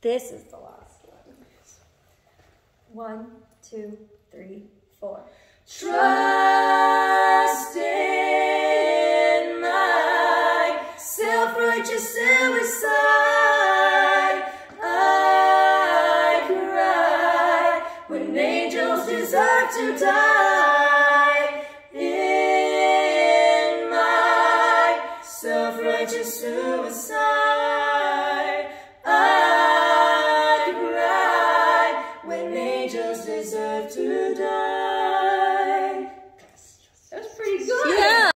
This is the last one. One, two, three, four. Trust in my self-righteous suicide. I cry when angels deserve to die. In my self-righteous suicide. just deserve to die. That was pretty good. Yeah.